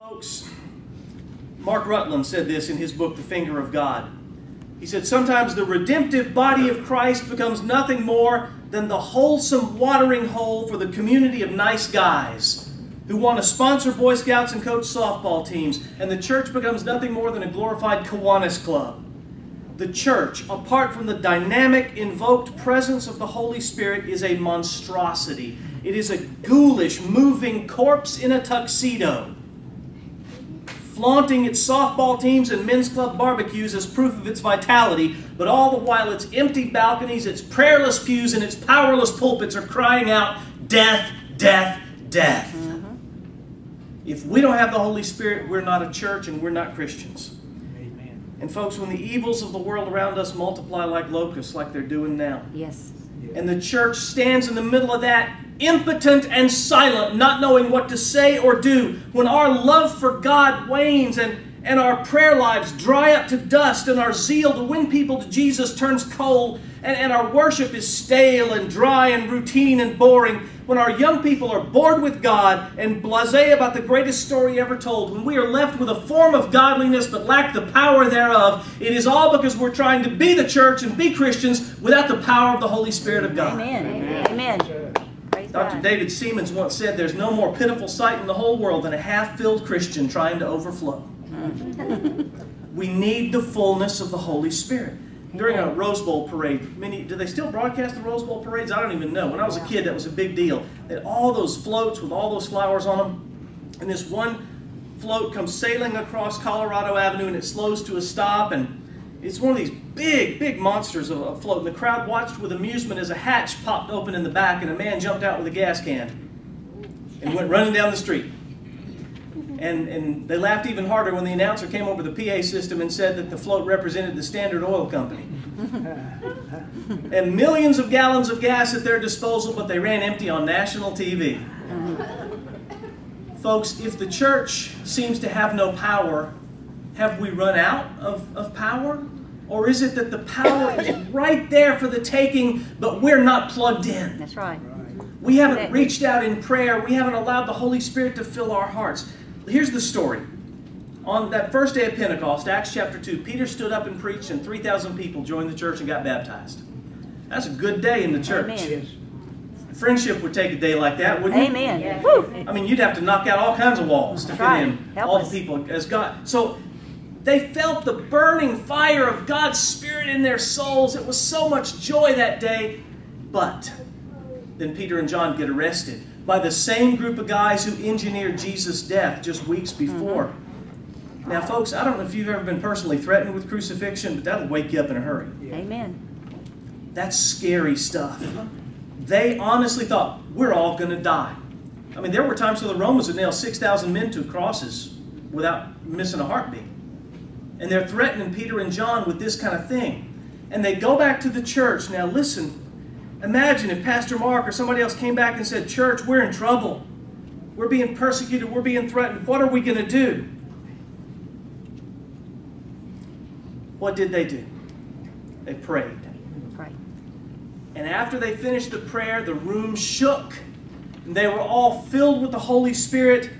Folks, Mark Rutland said this in his book, The Finger of God. He said, Sometimes the redemptive body of Christ becomes nothing more than the wholesome watering hole for the community of nice guys who want to sponsor Boy Scouts and coach softball teams, and the church becomes nothing more than a glorified Kiwanis club. The church, apart from the dynamic, invoked presence of the Holy Spirit, is a monstrosity. It is a ghoulish, moving corpse in a tuxedo flaunting its softball teams and men's club barbecues as proof of its vitality, but all the while its empty balconies, its prayerless pews, and its powerless pulpits are crying out, Death, death, death. Mm-hmm. If we don't have the Holy Spirit, we're not a church and we're not Christians. Amen. And folks, when the evils of the world around us multiply like locusts, like they're doing now, yes. and the church stands in the middle of that, impotent and silent, not knowing what to say or do, when our love for God wanes and, and our prayer lives dry up to dust and our zeal to win people to Jesus turns cold and, and our worship is stale and dry and routine and boring, when our young people are bored with God and blase about the greatest story ever told, when we are left with a form of godliness but lack the power thereof, it is all because we're trying to be the church and be Christians without the power of the Holy Spirit of God. Amen. Amen. Amen. Dr. David Seamands once said, There's no more pitiful sight in the whole world than a half filled Christian trying to overflow. Mm-hmm. we need the fullness of the Holy Spirit. During a Rose Bowl parade, many do they still broadcast the Rose Bowl parades? I don't even know. When I was a kid, that was a big deal. That all those floats with all those flowers on them, and this one float comes sailing across Colorado Avenue, and it slows to a stop, and it's one of these big, big monsters afloat, and the crowd watched with amusement as a hatch popped open in the back and a man jumped out with a gas can and went running down the street. And, and they laughed even harder when the announcer came over the PA system and said that the float represented the Standard Oil Company. and millions of gallons of gas at their disposal, but they ran empty on national TV. Folks, if the church seems to have no power, have we run out of, of power? Or is it that the power is right there for the taking, but we're not plugged in? That's right. We haven't reached out in prayer. We haven't allowed the Holy Spirit to fill our hearts. Here's the story. On that first day of Pentecost, Acts chapter 2, Peter stood up and preached, and 3,000 people joined the church and got baptized. That's a good day in the church. Amen. Friendship would take a day like that, wouldn't it? Amen. Yeah. I mean, you'd have to knock out all kinds of walls to fit right. in Help all us. the people as God. So they felt the burning fire of God's Spirit in their souls. It was so much joy that day. But then Peter and John get arrested by the same group of guys who engineered Jesus' death just weeks before. Mm-hmm. Now, folks, I don't know if you've ever been personally threatened with crucifixion, but that'll wake you up in a hurry. Amen. That's scary stuff. They honestly thought, we're all going to die. I mean, there were times when the Romans would nail 6,000 men to crosses without missing a heartbeat and they're threatening Peter and John with this kind of thing. And they go back to the church. Now, listen, imagine if Pastor Mark or somebody else came back and said, Church, we're in trouble. We're being persecuted. We're being threatened. What are we going to do? What did they do? They prayed. Right. And after they finished the prayer, the room shook. And they were all filled with the Holy Spirit.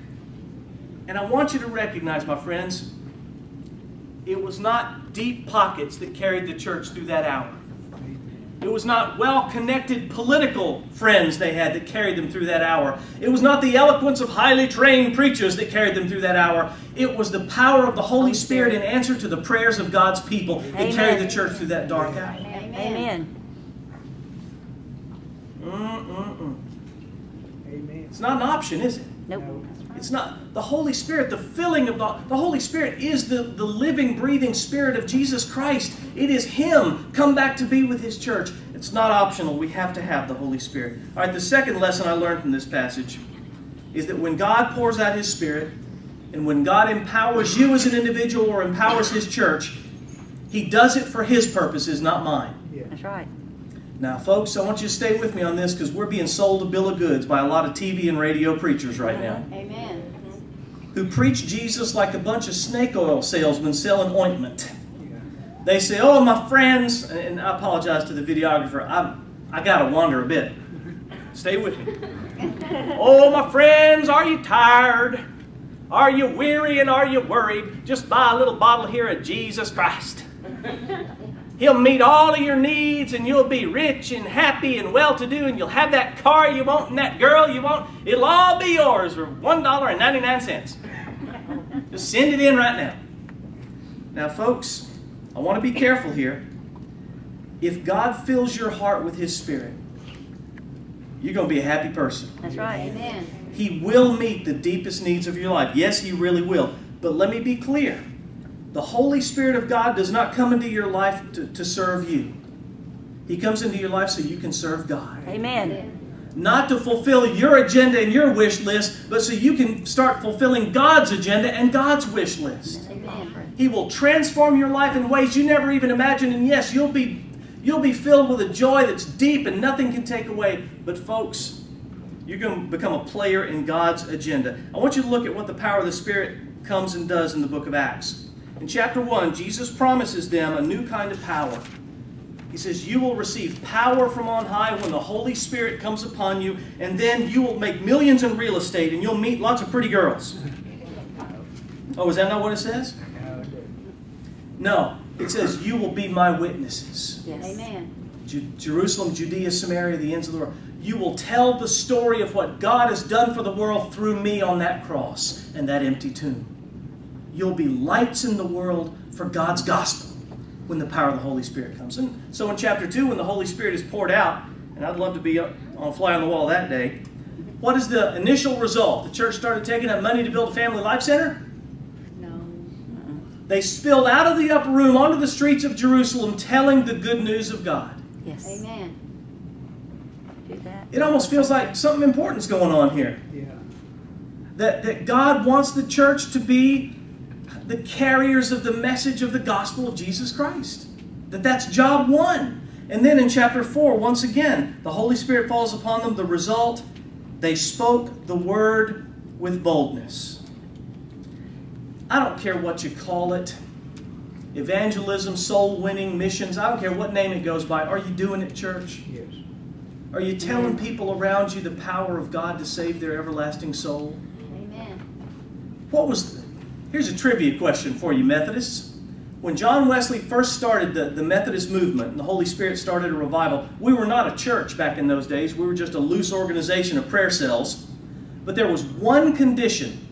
And I want you to recognize, my friends, it was not deep pockets that carried the church through that hour. It was not well connected political friends they had that carried them through that hour. It was not the eloquence of highly trained preachers that carried them through that hour. It was the power of the Holy Spirit in answer to the prayers of God's people that Amen. carried the church through that dark hour. Amen. Mm-mm-mm. Amen. It's not an option, is it? Nope. It's not the Holy Spirit, the filling of the, the Holy Spirit is the, the living, breathing Spirit of Jesus Christ. It is Him come back to be with His church. It's not optional. We have to have the Holy Spirit. All right, the second lesson I learned from this passage is that when God pours out His Spirit, and when God empowers you as an individual or empowers His church, He does it for His purposes, not mine. Yeah. That's right. Now, folks, I want you to stay with me on this because we're being sold a bill of goods by a lot of TV and radio preachers right now. Amen. Who preach Jesus like a bunch of snake oil salesmen selling ointment. They say, Oh, my friends, and I apologize to the videographer, I, I got to wander a bit. Stay with me. oh, my friends, are you tired? Are you weary and are you worried? Just buy a little bottle here of Jesus Christ. He'll meet all of your needs and you'll be rich and happy and well to do and you'll have that car you want and that girl you want. It'll all be yours for $1.99. Just send it in right now. Now, folks, I want to be careful here. If God fills your heart with His Spirit, you're going to be a happy person. That's right. Amen. He will meet the deepest needs of your life. Yes, He really will. But let me be clear the Holy Spirit of God does not come into your life to, to serve you, He comes into your life so you can serve God. Amen. Not to fulfill your agenda and your wish list, but so you can start fulfilling God's agenda and God's wish list. Amen. He will transform your life in ways you never even imagined. And yes, you'll be you'll be filled with a joy that's deep and nothing can take away. But folks, you're going to become a player in God's agenda. I want you to look at what the power of the Spirit comes and does in the book of Acts. In chapter 1, Jesus promises them a new kind of power. He says, You will receive power from on high when the Holy Spirit comes upon you, and then you will make millions in real estate and you'll meet lots of pretty girls. Oh, is that not what it says? No. It says, You will be my witnesses. Yes. Amen. Ju- Jerusalem, Judea, Samaria, the ends of the world. You will tell the story of what God has done for the world through me on that cross and that empty tomb. You'll be lights in the world for God's gospel when the power of the Holy Spirit comes. And so in chapter 2, when the Holy Spirit is poured out, and I'd love to be on a fly on the wall that day, what is the initial result? The church started taking up money to build a family life center? No. They spilled out of the upper room onto the streets of Jerusalem telling the good news of God. Yes. Amen. Do that. It almost feels like something important's going on here. Yeah. That, that God wants the church to be the carriers of the message of the gospel of Jesus Christ. That that's job one. And then in chapter 4, once again, the Holy Spirit falls upon them. The result, they spoke the word with boldness. I don't care what you call it evangelism, soul winning, missions. I don't care what name it goes by. Are you doing it, church? Yes. Are you telling people around you the power of God to save their everlasting soul? Amen. What was. Here's a trivia question for you, Methodists. When John Wesley first started the, the Methodist movement and the Holy Spirit started a revival, we were not a church back in those days. We were just a loose organization of prayer cells. But there was one condition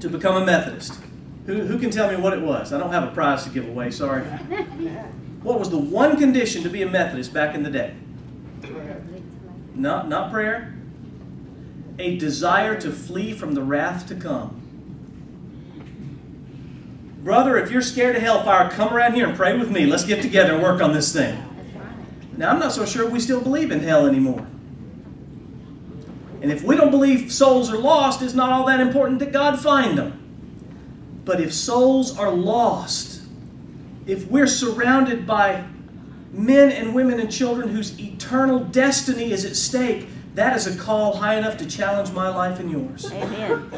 to become a Methodist. Who, who can tell me what it was? I don't have a prize to give away, sorry. What was the one condition to be a Methodist back in the day? Not, not prayer. A desire to flee from the wrath to come. Brother, if you're scared of hellfire, come around here and pray with me. Let's get together and work on this thing. Now, I'm not so sure we still believe in hell anymore. And if we don't believe souls are lost, it's not all that important that God find them. But if souls are lost, if we're surrounded by men and women and children whose eternal destiny is at stake, that is a call high enough to challenge my life and yours. Amen.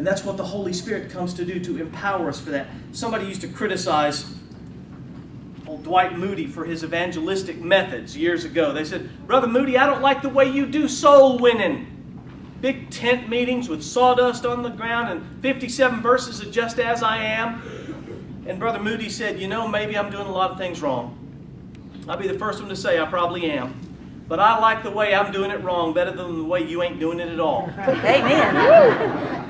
And that's what the Holy Spirit comes to do, to empower us for that. Somebody used to criticize old Dwight Moody for his evangelistic methods years ago. They said, Brother Moody, I don't like the way you do soul winning. Big tent meetings with sawdust on the ground and 57 verses of Just As I Am. And Brother Moody said, You know, maybe I'm doing a lot of things wrong. I'll be the first one to say I probably am. But I like the way I'm doing it wrong better than the way you ain't doing it at all. Amen.